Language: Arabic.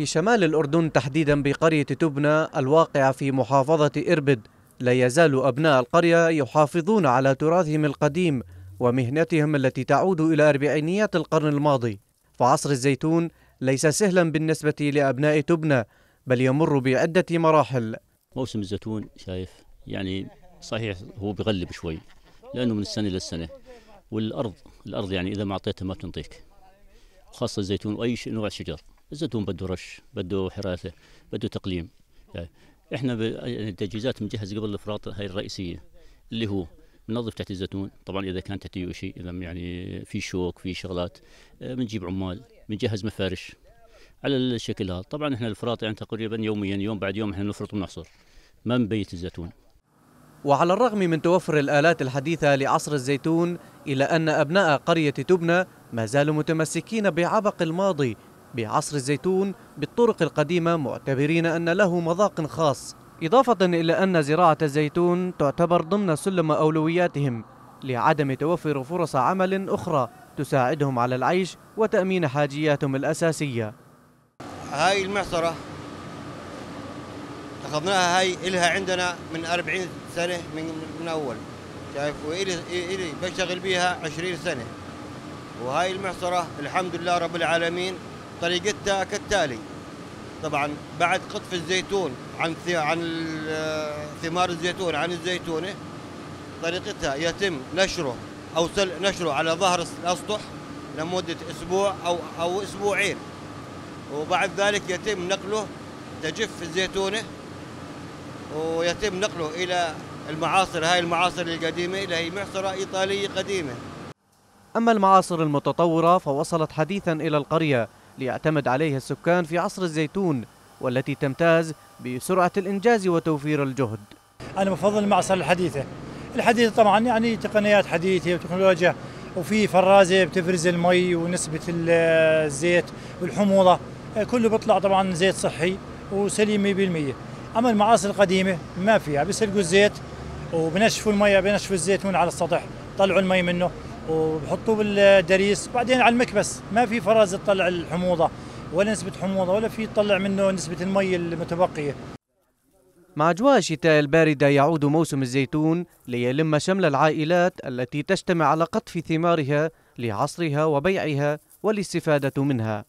في شمال الأردن تحديدا بقرية تبنى الواقعة في محافظة إربد. لا يزال أبناء القرية يحافظون على تراثهم القديم ومهنتهم التي تعود إلى أربعينيات القرن الماضي. فعصر الزيتون ليس سهلا بالنسبة لأبناء تبنى بل يمر بعدة مراحل. موسم الزيتون شايف يعني صحيح هو بغلب شوي لأنه من السنة للسنة والأرض الأرض يعني إذا ما أعطيتها ما بتنطيك. خاصة الزيتون وأي نوع شجر الزيتون بده رش بده حراسة بده تقليم. يعني إحنا يعني التجهيزات بنجهز قبل الإفراط هاي الرئيسية اللي هو بننظف تحت الزيتون. طبعا إذا كان تحته شيء إذا يعني في شوك في شغلات آه، بنجيب عمال بنجهز مفارش على الشكل هذا طبعا إحنا الفراط يعني تقريبا يوميا يوم بعد يوم إحنا نفرط ونحصر ما بنبيت الزيتون. وعلى الرغم من توفر الآلات الحديثة لعصر الزيتون إلا أن أبناء قرية تبنى ما زالوا متمسكين بعبق الماضي بعصر الزيتون بالطرق القديمة معتبرين أن له مذاق خاص. إضافة إلى أن زراعة الزيتون تعتبر ضمن سلم أولوياتهم لعدم توفر فرص عمل أخرى تساعدهم على العيش وتأمين حاجياتهم الأساسية. هاي المعصرة أخذناها هاي إلها عندنا من 40 سنة من, من أول. شايف؟ وإلي إلي بشتغل بيها 20 سنة. وهاي المعصرة الحمد لله رب العالمين طريقتها كالتالي. طبعا بعد قطف الزيتون عن عن ثمار الزيتون عن الزيتونة طريقتها يتم نشره أو نشره على ظهر الأسطح لمدة أسبوع أو أو أسبوعين. وبعد ذلك يتم نقله تجف الزيتونة ويتم نقله إلى المعاصر هاي المعاصر القديمة اللي هي معصرة إيطالية قديمة. أما المعاصر المتطورة فوصلت حديثا إلى القرية ليعتمد عليها السكان في عصر الزيتون والتي تمتاز بسرعة الإنجاز وتوفير الجهد. أنا بفضل المعصر الحديثة الحديثة طبعا يعني تقنيات حديثة وتكنولوجيا وفي فرازة بتفرز المي ونسبة الزيت والحموضة كله بيطلع طبعا زيت صحي وسليم 100% أما المعاصر القديمة ما فيها بيسرقوا الزيت وبنشفوا المية بنشفوا الزيتون على السطح طلعوا المي منه. وبحطوه بالدريس. بعدين على المكبس ما في فراز تطلع الحموضة ولا نسبة حموضة ولا في تطلع منه نسبة المي المتبقية. مع أجواء الشتاء الباردة يعود موسم الزيتون ليلم شمل العائلات التي تجتمع على قطف ثمارها لعصرها وبيعها والاستفادة منها.